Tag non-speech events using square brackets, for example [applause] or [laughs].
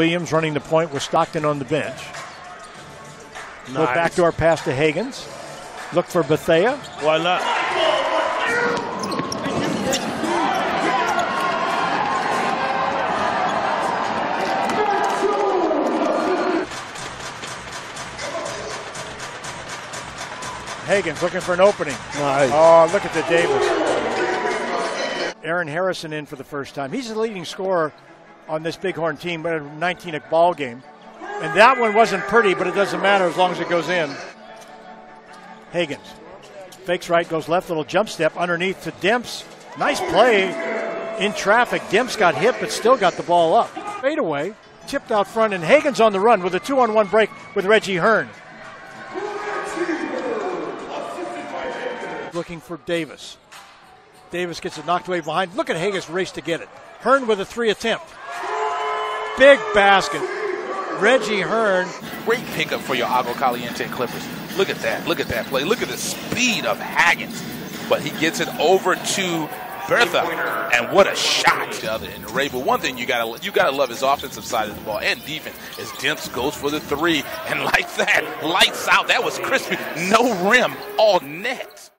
Williams running the point with Stockton on the bench. Go Nice. backdoor pass to Hagins. Look for Bethea. Voila. Hagins looking for an opening. Nice. Oh, look at the Davis. Aaron Harrison in for the first time. He's the leading scorer on this Bighorn team, but a 19 a ball game. And that one wasn't pretty, but it doesn't matter as long as it goes in. Hagins fakes right, goes left, little jump step underneath to Demps. Nice play in traffic. Demps got hit, but still got the ball up. Fade away, tipped out front, and Hagins on the run with a two on one break with Reggie Hearn. Looking for Davis. Davis gets it knocked away behind. Look at Hagins race to get it. Hearn with a three attempt. Big basket. Reggie Hearn. Great pickup for your Agua Caliente Clippers. Look at that. Look at that play. Look at the speed of Hagins. But he gets it over to Bethea, and what a shot the other end. Ray, but one thing you gotta you gotta love his offensive side of the ball and defense. As Demps goes for the three, and [laughs] like that, lights out. That was crispy. No rim, all net.